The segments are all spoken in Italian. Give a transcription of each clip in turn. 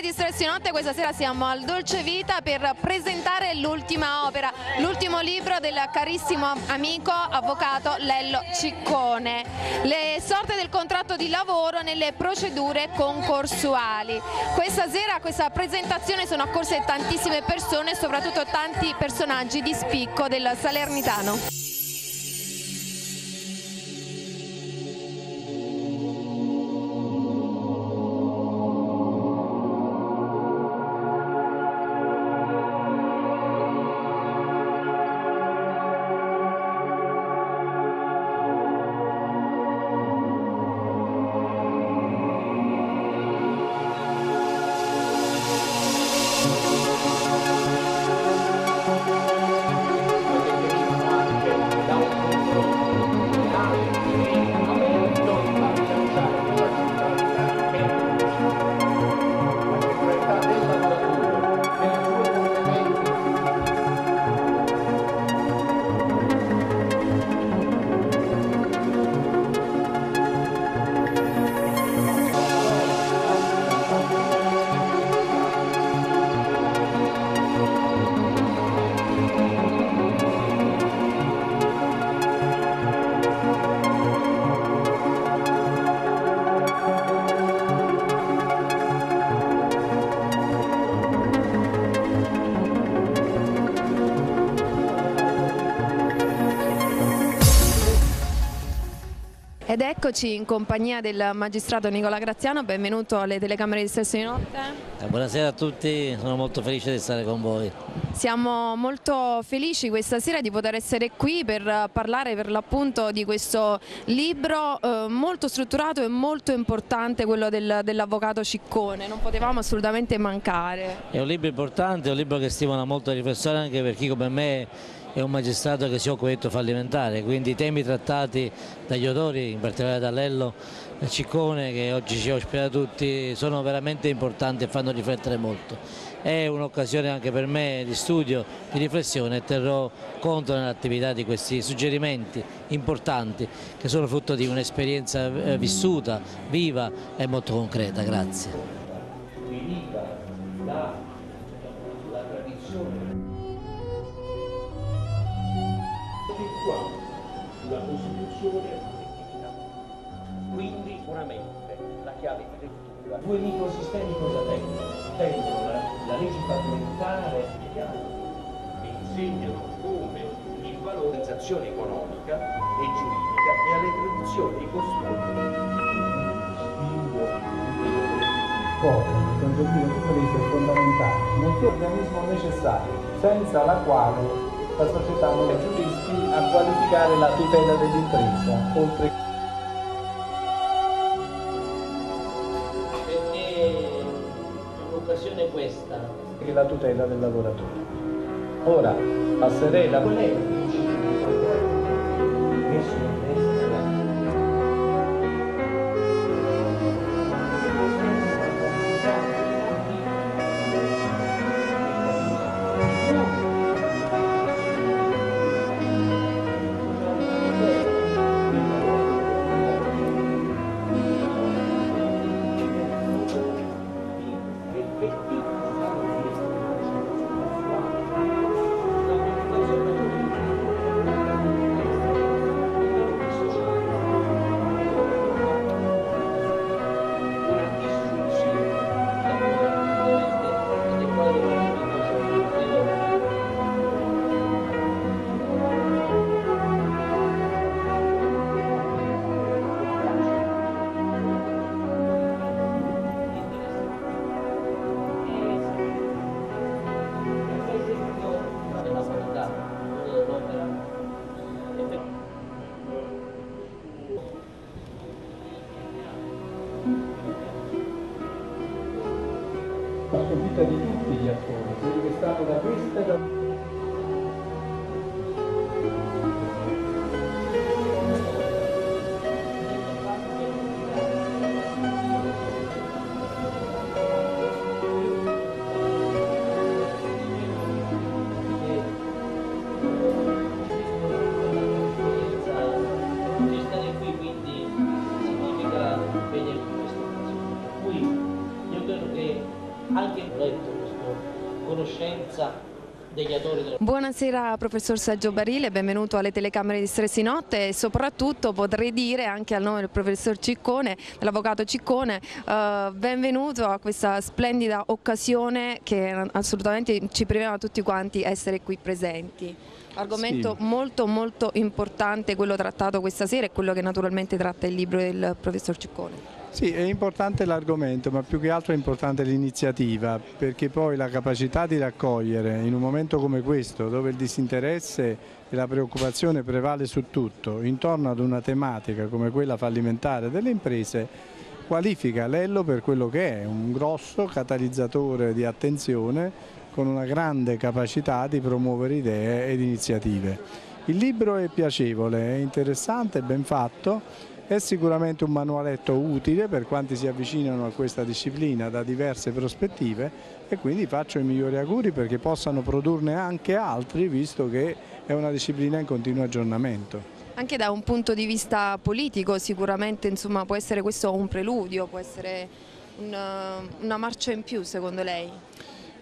di Stress in Notte questa sera siamo al Dolce Vita per presentare l'ultima opera, l'ultimo libro del carissimo amico avvocato Lello Ciccone, le sorte del contratto di lavoro nelle procedure concorsuali. Questa sera a questa presentazione sono accorse tantissime persone, soprattutto tanti personaggi di spicco del Salernitano. Ed eccoci in compagnia del magistrato Nicola Graziano, benvenuto alle telecamere di Stesso di Notte. Eh, buonasera a tutti, sono molto felice di stare con voi. Siamo molto felici questa sera di poter essere qui per parlare per l'appunto di questo libro eh, molto strutturato e molto importante, quello del, dell'avvocato Ciccone, non potevamo assolutamente mancare. È un libro importante, è un libro che stimola molto la riflessione anche per chi come me è un magistrato che si occupa di diritto fallimentare, quindi i temi trattati dagli autori, in particolare da Lello Ciccone che oggi ci ospita tutti, sono veramente importanti e fanno riflettere molto. È un'occasione anche per me di studio, di riflessione e terrò conto nell'attività di questi suggerimenti importanti che sono frutto di un'esperienza eh, vissuta, viva e molto concreta. Grazie. Due microsistemi cosa tengono? Tengono la, la legge parlamentare che insegnano come il valorizzazione economica e giuridica e alle traduzioni di costumi. Cosa? Il congiuntivo di è fondamentale, non è organismo necessario, senza la quale la società non è giuristi a qualificare la tutela dell'impresa, oltre Perché tutela del lavoratore. Ora passerei la... Qual vita di tutti gli attori, quelli che stanno da questa e da Buonasera professor Sergio Barile, benvenuto alle telecamere di Stress in Notte e soprattutto potrei dire anche al nome del professor Ciccone, dell'avvocato Ciccone, eh, benvenuto a questa splendida occasione che assolutamente ci premeva tutti quanti essere qui presenti. Argomento sì. molto molto importante quello trattato questa sera e quello che naturalmente tratta il libro del professor Ciccone. Sì, è importante l'argomento, ma più che altro è importante l'iniziativa, perché poi la capacità di raccogliere in un momento come questo, dove il disinteresse e la preoccupazione prevale su tutto, intorno ad una tematica come quella fallimentare delle imprese, qualifica l'Ello per quello che è, un grosso catalizzatore di attenzione con una grande capacità di promuovere idee ed iniziative. Il libro è piacevole, è interessante, ben fatto è sicuramente un manualetto utile per quanti si avvicinano a questa disciplina da diverse prospettive e quindi faccio i migliori auguri perché possano produrne anche altri visto che è una disciplina in continuo aggiornamento. Anche da un punto di vista politico sicuramente insomma, può essere questo un preludio, può essere una, una marcia in più secondo lei?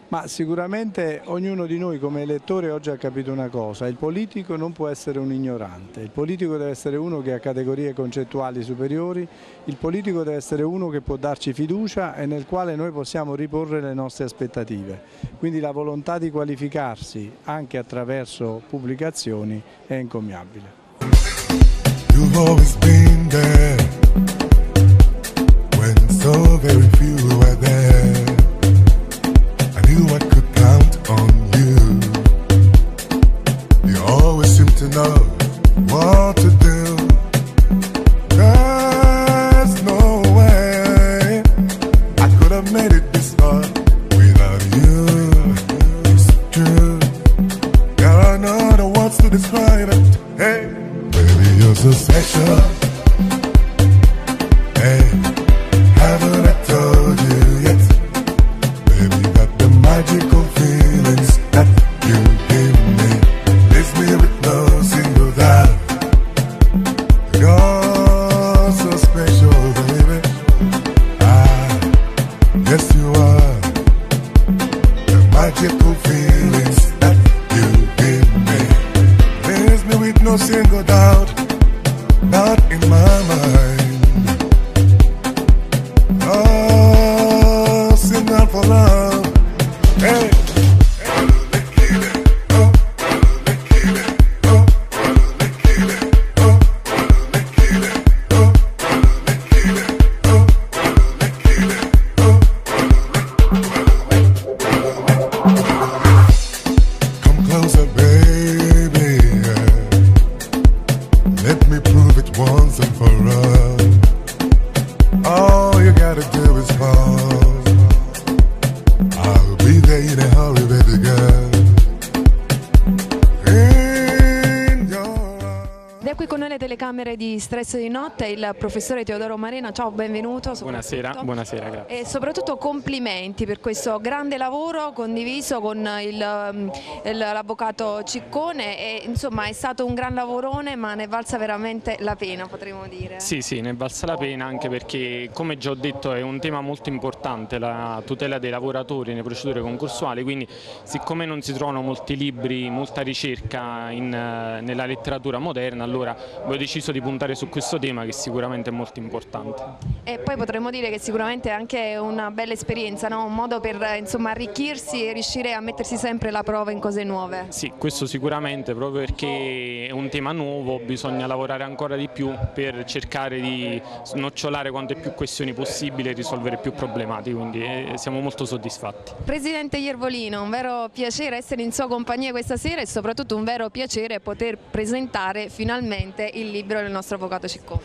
Ma sicuramente ognuno di noi come elettore oggi ha capito una cosa, il politico non può essere un ignorante, il politico deve essere uno che ha categorie concettuali superiori, il politico deve essere uno che può darci fiducia e nel quale noi possiamo riporre le nostre aspettative. Quindi la volontà di qualificarsi anche attraverso pubblicazioni è incommiabile. You've always been there when so very few magical feelings that you give me leaves me with no single doubt, not in my mind. I'll be there in a hurry, è qui con noi le telecamere di Stress di Notte il professore Teodoro Marena, ciao, benvenuto. Buonasera, buonasera, grazie. E soprattutto complimenti per questo grande lavoro condiviso con il- l'avvocato Ciccone e insomma è stato un gran lavorone ma ne valsa veramente la pena potremmo dire. Sì, sì, ne valsa la pena anche perché, come già ho detto, è un tema molto importante, la tutela dei lavoratori nelle procedure concorsuali, quindi siccome non si trovano molti libri, molta ricerca in, eh, nella letteratura moderna, allora ho deciso di puntare su questo tema che sicuramente è molto importante. E poi potremmo dire che sicuramente è anche una bella esperienza, no? un modo per insomma, arricchirsi e riuscire a mettersi sempre alla prova in cose nuove. Sì, questo sicuramente, proprio perché è un tema nuovo, bisogna lavorare ancora di più per cercare di snocciolare quante più questioni possibile e risolvere più problematiche, quindi eh, siamo molto soddisfatti. Presidente Iervolino, un vero piacere essere in sua compagnia questa sera e soprattutto un vero piacere poter presentare finalmente il libro del nostro avvocato Ciccone.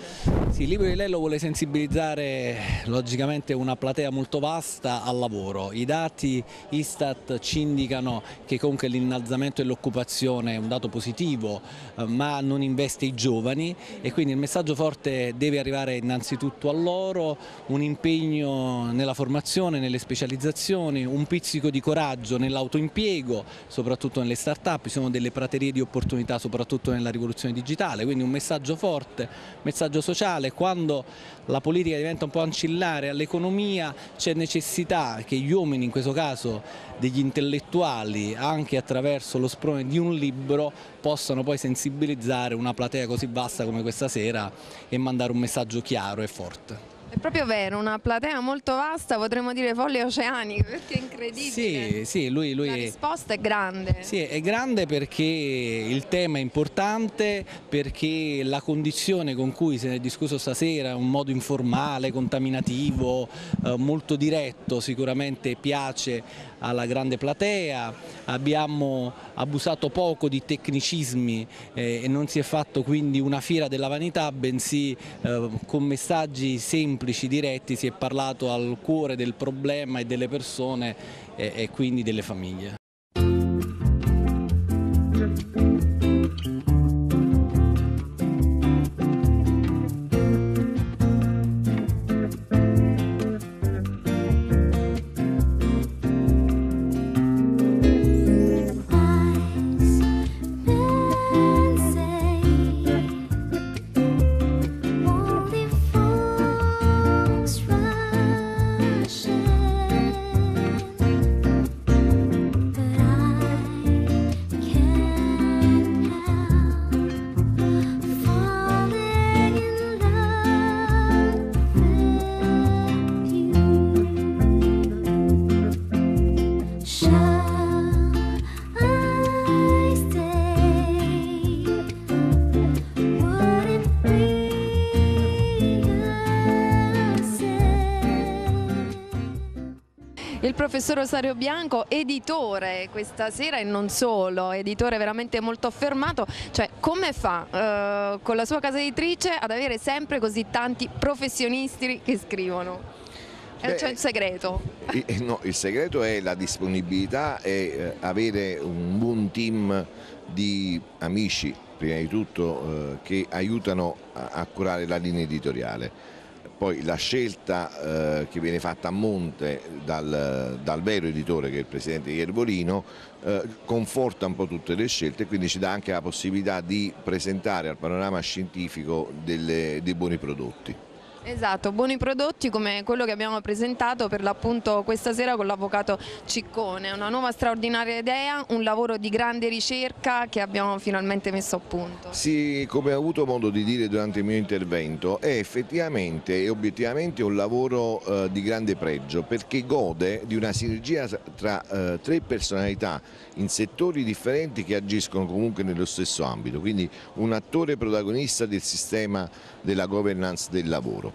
Sì, il libro di Lello vuole sensibilizzare logicamente una platea molto vasta al lavoro. I dati Istat ci indicano che comunque l'innalzamento dell'occupazione è un dato positivo, eh, ma non investe i giovani e quindi il messaggio forte deve arrivare innanzitutto a loro, un impegno nella formazione, nelle specializzazioni, un pizzico di coraggio nell'autoimpiego, soprattutto nelle start-up, ci sono delle praterie di opportunità soprattutto nella rivoluzione digitale, quindi un messaggio forte messaggio sociale, quando la politica diventa un po' ancillare all'economia c'è necessità che gli uomini, in questo caso degli intellettuali, anche attraverso lo sprone di un libro, possano poi sensibilizzare una platea così vasta come questa sera e mandare un messaggio chiaro e forte. È proprio vero, una platea molto vasta, potremmo dire folle oceaniche, perché è incredibile. Sì, sì, lui, lui La risposta è grande. Sì, è grande perché il tema è importante, perché la condizione con cui se ne è discusso stasera, un modo informale, contaminativo, eh, molto diretto, sicuramente piace alla grande platea, abbiamo abusato poco di tecnicismi eh, e non si è fatto quindi una fiera della vanità, bensì eh, con messaggi semplici, diretti, si è parlato al cuore del problema e delle persone e, e quindi delle famiglie. Professor Rosario Bianco, editore questa sera e non solo, editore veramente molto affermato, cioè come fa eh, con la sua casa editrice ad avere sempre così tanti professionisti che scrivono? Beh, C'è un segreto? Il, eh, no, il segreto è la disponibilità e eh, avere un buon team di amici, prima di tutto, eh, che aiutano a curare la linea editoriale poi la scelta eh, che viene fatta a monte dal, dal, vero editore che è il presidente Iervolino eh, conforta un po' tutte le scelte e quindi ci dà anche la possibilità di presentare al panorama scientifico delle, dei buoni prodotti. Esatto, buoni prodotti come quello che abbiamo presentato per l'appunto questa sera con l'avvocato Ciccone, una nuova straordinaria idea, un lavoro di grande ricerca che abbiamo finalmente messo a punto. Sì, come ho avuto modo di dire durante il mio intervento, è effettivamente e obiettivamente un lavoro eh, di grande pregio perché gode di una sinergia tra eh, tre personalità in settori differenti che agiscono comunque nello stesso ambito, quindi un attore protagonista del sistema della governance del lavoro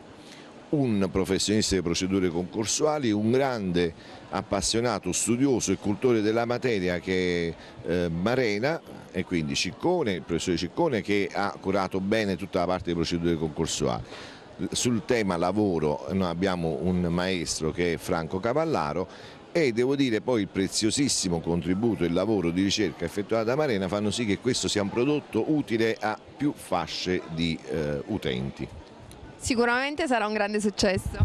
un professionista di procedure concorsuali, un grande appassionato, studioso e cultore della materia che è eh, Marena e quindi Ciccone, il professore Ciccone che ha curato bene tutta la parte di procedure concorsuali. Sul tema lavoro noi abbiamo un maestro che è Franco Cavallaro e devo dire poi il preziosissimo contributo e il lavoro di ricerca effettuato da Marena fanno sì che questo sia un prodotto utile a più fasce di eh, utenti. Sicuramente sarà un grande successo.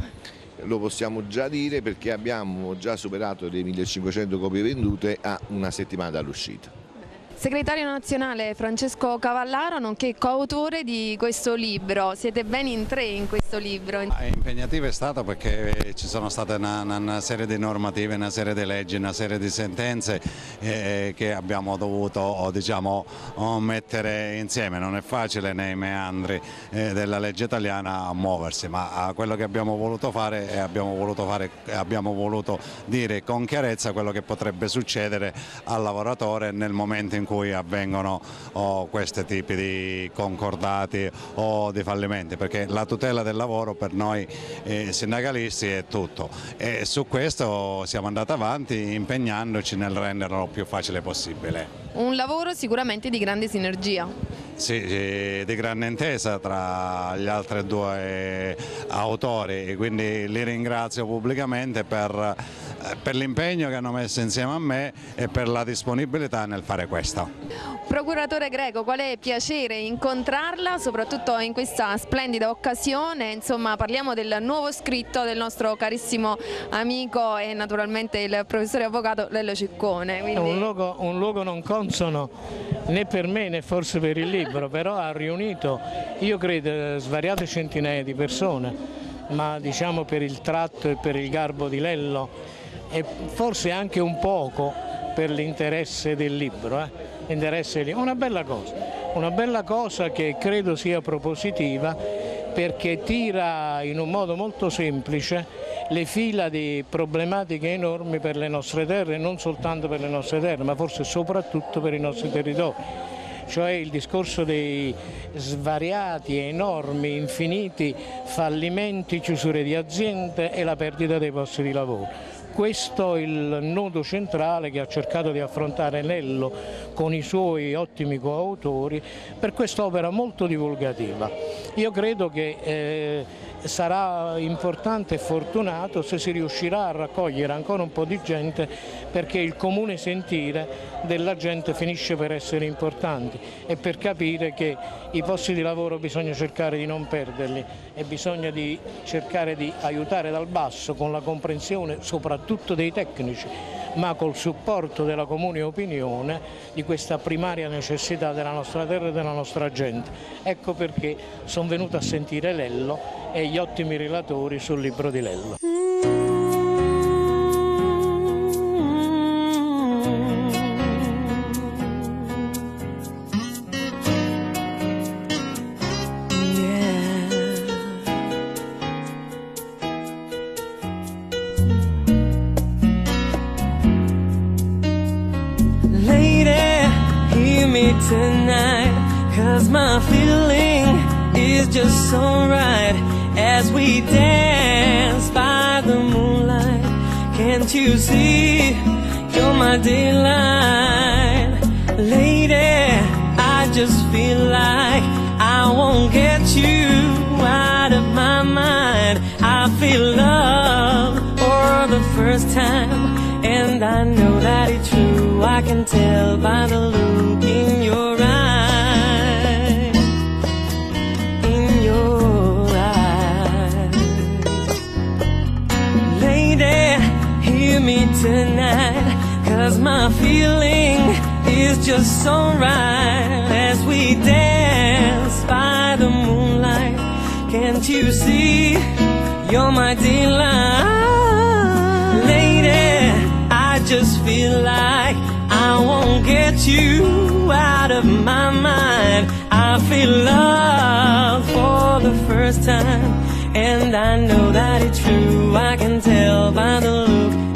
Lo possiamo già dire perché abbiamo già superato le 1500 copie vendute a una settimana dall'uscita. Segretario nazionale Francesco Cavallaro, nonché coautore di questo libro, siete ben in tre in questo libro. È impegnativo è stato perché ci sono state una, una, serie di normative, una serie di leggi, una serie di sentenze eh, che abbiamo dovuto diciamo, mettere insieme, non è facile nei meandri eh, della legge italiana muoversi, ma quello che abbiamo voluto fare è abbiamo voluto, fare, abbiamo voluto dire con chiarezza quello che potrebbe succedere al lavoratore nel momento in cui avvengono oh, questi tipi di concordati o di fallimenti, perché la tutela del lavoro per noi eh, sindacalisti è tutto e su questo siamo andati avanti impegnandoci nel renderlo più facile possibile. Un lavoro sicuramente di grande sinergia. Sì, di grande intesa tra gli altri due autori, quindi li ringrazio pubblicamente per per l'impegno che hanno messo insieme a me e per la disponibilità nel fare questo. Procuratore Greco, qual è piacere incontrarla, soprattutto in questa splendida occasione, insomma parliamo del nuovo scritto del nostro carissimo amico e naturalmente il professore avvocato Lello Ciccone. Quindi... È un luogo, un luogo non consono né per me né forse per il libro, però ha riunito, io credo, svariate centinaia di persone, ma diciamo per il tratto e per il garbo di Lello e forse anche un poco per l'interesse del libro, eh? Interesse una bella cosa, una bella cosa che credo sia propositiva perché tira in un modo molto semplice le fila di problematiche enormi per le nostre terre, non soltanto per le nostre terre, ma forse soprattutto per i nostri territori cioè il discorso dei svariati, enormi, infiniti fallimenti, chiusure di aziende e la perdita dei posti di lavoro. Questo è il nodo centrale che ha cercato di affrontare Nello con i suoi ottimi coautori per quest'opera molto divulgativa. Io credo che eh, sarà importante e fortunato se si riuscirà a raccogliere ancora un po' di gente perché il comune sentire della gente finisce per essere importante e per capire che i posti di lavoro bisogna cercare di non perderli e bisogna di cercare di aiutare dal basso con la comprensione soprattutto dei tecnici ma col supporto della comune opinione di questa primaria necessità della nostra terra e della nostra gente. Ecco perché sono venuto a sentire Lello e gli ottimi relatori sul libro di Lello. tonight Cause my feeling is just so right As we dance by the moonlight Can't you see? You're my delight, Lady, I just feel like I won't get you out of my mind. I feel love for the first time And I know that it's true. I can tell by the look in your tonight Cause my feeling is just so right As we dance by the moonlight Can't you see you're my delight Lady, I just feel like I won't get you out of my mind. I feel love for the first time, and I know that it's true. I can tell by the look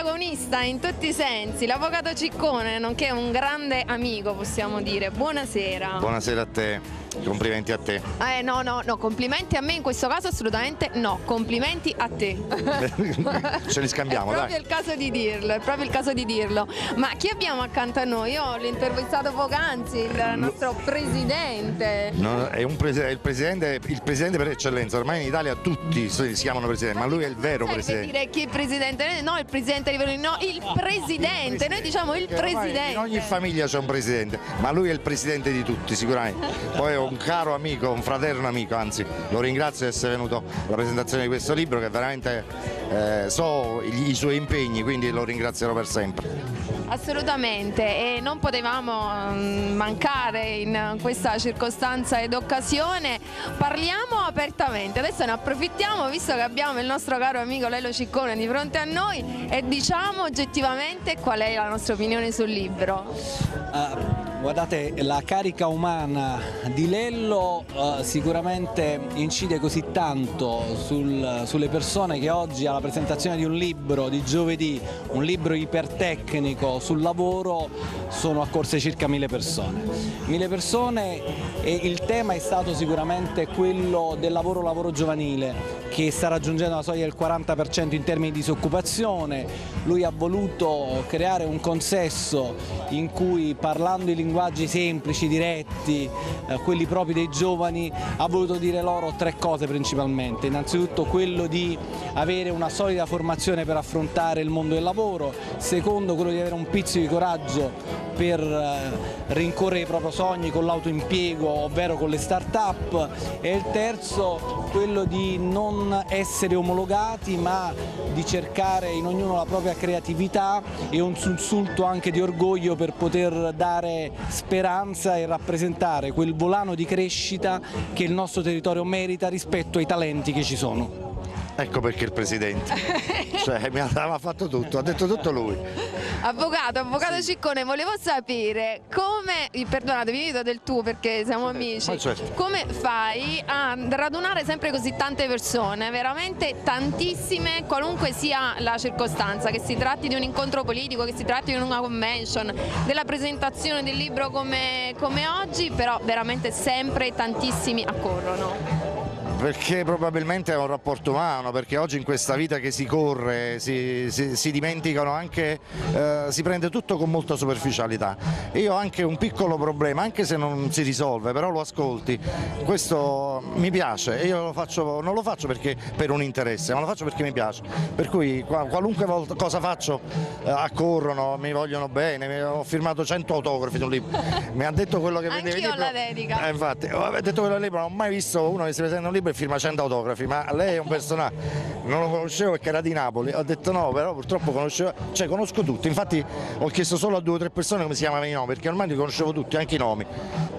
protagonista in tutti i sensi, l'avvocato Ciccone, nonché un grande amico possiamo dire. Buonasera. Buonasera a te. Complimenti a te. Eh no, no, no, complimenti a me in questo caso assolutamente no, complimenti a te. Ce li scambiamo, è dai. proprio il caso di dirlo, è proprio il caso di dirlo. Ma chi abbiamo accanto a noi? Io l'ho intervistato poc'anzi, il nostro presidente. No, è, prese è il, presidente, il presidente per eccellenza, ormai in Italia tutti si chiamano presidente, ma lui è il vero presidente. dire chi è il presidente? No, il presidente a livello di no, il presidente, noi diciamo il presidente. In ogni famiglia c'è un presidente, ma lui è il presidente di tutti sicuramente. Poi è un caro amico, un fraterno amico, anzi lo ringrazio di essere venuto alla presentazione di questo libro che veramente eh, so i, i suoi impegni, quindi lo ringrazierò per sempre. Assolutamente e non potevamo mm, mancare in questa circostanza ed occasione. Parliamo apertamente, adesso ne approfittiamo visto che abbiamo il nostro caro amico Lello Ciccone di fronte a noi e diciamo oggettivamente qual è la nostra opinione sul libro. Uh, guardate, la carica umana di Lello uh, sicuramente incide così tanto sul, sulle persone che oggi alla presentazione di un libro di giovedì, un libro ipertecnico sul lavoro, sono accorse circa mille persone. Mille persone e il tema è stato sicuramente quello del lavoro lavoro giovanile che sta raggiungendo la soglia del 40% in termini di disoccupazione. Lui ha voluto creare un consesso in cui parlando in lingua linguaggi semplici, diretti, eh, quelli propri dei giovani, ha voluto dire loro tre cose principalmente. Innanzitutto quello di avere una solida formazione per affrontare il mondo del lavoro, secondo quello di avere un pizzico di coraggio per eh, rincorrere i propri sogni con l'autoimpiego, ovvero con le start-up e il terzo quello di non essere omologati ma di cercare in ognuno la propria creatività e un sussulto anche di orgoglio per poter dare speranza e rappresentare quel volano di crescita che il nostro territorio merita rispetto ai talenti che ci sono. Ecco perché il presidente, cioè mi aveva fatto tutto, ha detto tutto lui. Avvocato, avvocato Ciccone, volevo sapere come, perdonatemi, vi do del tu perché siamo amici, certo. come fai a radunare sempre così tante persone, veramente tantissime, qualunque sia la circostanza, che si tratti di un incontro politico, che si tratti di una convention, della presentazione del libro come, come oggi, però veramente sempre tantissimi accorrono. Perché probabilmente è un rapporto umano, perché oggi in questa vita che si corre si, si, si dimenticano anche, eh, si prende tutto con molta superficialità. Io ho anche un piccolo problema, anche se non si risolve, però lo ascolti, questo mi piace e io lo faccio, non lo faccio perché per un interesse, ma lo faccio perché mi piace. Per cui qualunque volta, cosa faccio eh, accorrono, mi vogliono bene, ho firmato 100 autografi di un libro, mi ha detto quello che vendeva il Anch'io libro. la dedica. Eh, infatti, ho detto quello del libro, non ho mai visto uno che si presenta un libro e firma 100 autografi, ma lei è un personaggio, non lo conoscevo perché era di Napoli, ho detto no, però purtroppo conoscevo, cioè conosco tutti, infatti ho chiesto solo a due o tre persone come si chiamavano i nomi, perché ormai li conoscevo tutti, anche i nomi.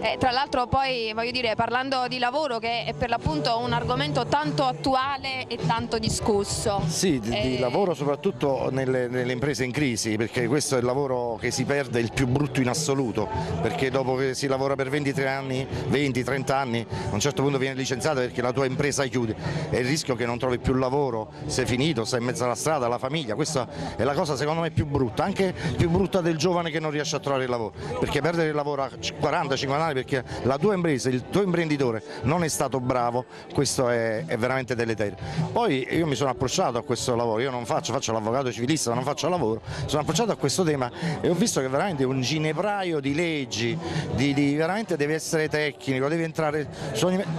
Eh, tra l'altro poi voglio dire, parlando di lavoro che è per l'appunto un argomento tanto attuale e tanto discusso. Sì, di, di Eh, lavoro soprattutto nelle, nelle imprese in crisi, perché questo è il lavoro che si perde il più brutto in assoluto, perché dopo che si lavora per 23 anni, 20-30 anni, a un certo punto viene licenziato perché la tua impresa chiude. E il rischio che non trovi più lavoro, sei finito, sei in mezzo alla strada, alla famiglia, questa è la cosa secondo me più brutta, anche più brutta del giovane che non riesce a trovare il lavoro, perché perdere il lavoro a 40-50 anni perché la tua impresa, il tuo imprenditore non è stato bravo, questo è, è veramente deleterio. Poi io mi sono approcciato a questo lavoro, io non faccio, faccio l'avvocato civilista, non faccio lavoro, sono approcciato a questo tema e ho visto che veramente un ginepraio di leggi, di, di- veramente devi essere tecnico, devi entrare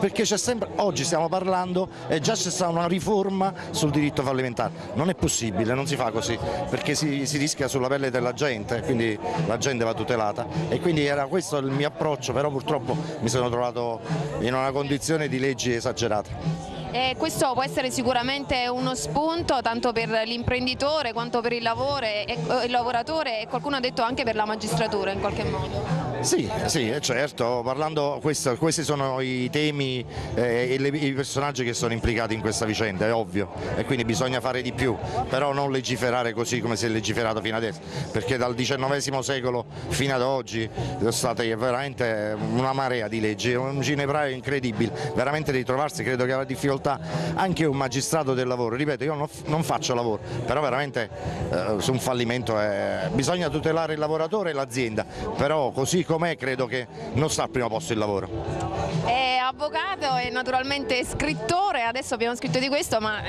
perché c'è sempre, oggi stiamo parlando e già c'è stata una riforma sul diritto fallimentare, non è possibile, non si fa così, perché si, si rischia sulla pelle della gente, quindi la gente va tutelata e quindi era questo il mio approccio, però purtroppo mi sono trovato in una condizione di leggi esagerate. E questo può essere sicuramente uno spunto tanto per l'imprenditore quanto per il, lavoro e- e- il lavoratore e qualcuno ha detto anche per la magistratura in qualche modo. Sì, sì, eh, certo, parlando, questo- questi sono i temi eh, e le- i personaggi che sono implicati in questa vicenda, è ovvio, e quindi bisogna fare di più, però non legiferare così come si è legiferato fino adesso, perché dal XIX secolo fino ad oggi sono state veramente una marea di leggi, è un ginepraio incredibile, veramente di trovarsi, credo che avrà difficoltà anche un magistrato del lavoro, ripeto, io non, non faccio lavoro, però veramente eh, su un fallimento è- bisogna tutelare il lavoratore e l'azienda, però così com'è credo che non sta al primo posto il lavoro. È avvocato e naturalmente scrittore, adesso abbiamo scritto di questo, ma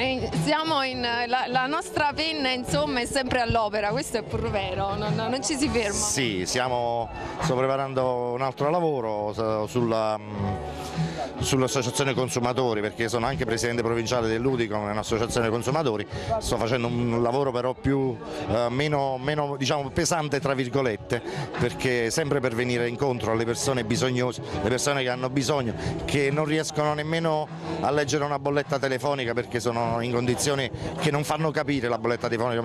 siamo in, la, la nostra penna insomma è sempre all'opera, questo è pur vero, non, non ci si ferma. Sì, stiamo, sto preparando un altro lavoro sulla, mh, sull'associazione consumatori perché sono anche presidente provinciale dell'Udicom, un'associazione consumatori, sto facendo un lavoro però più, eh, meno, meno, diciamo, pesante tra virgolette perché sempre per venire incontro alle persone bisognose, le persone che hanno bisogno, che non riescono nemmeno a leggere una bolletta telefonica perché sono in condizioni che non fanno capire la bolletta telefonica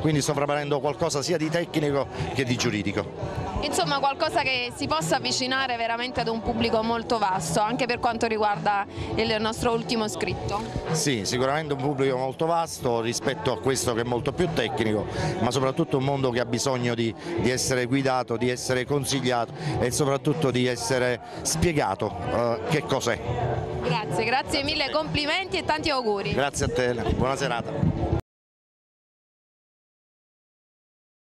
quindi sto preparando qualcosa sia di tecnico che di giuridico. Insomma qualcosa che si possa avvicinare veramente ad un pubblico molto vasto, anche per quanto riguarda il nostro ultimo scritto. Sì, sicuramente un pubblico molto vasto rispetto a questo che è molto più tecnico, ma soprattutto un mondo che ha bisogno di, di essere guidato, di essere consigliato e soprattutto di essere spiegato eh, che cos'è. Grazie, grazie mille, complimenti e tanti auguri. Grazie a te, buona serata.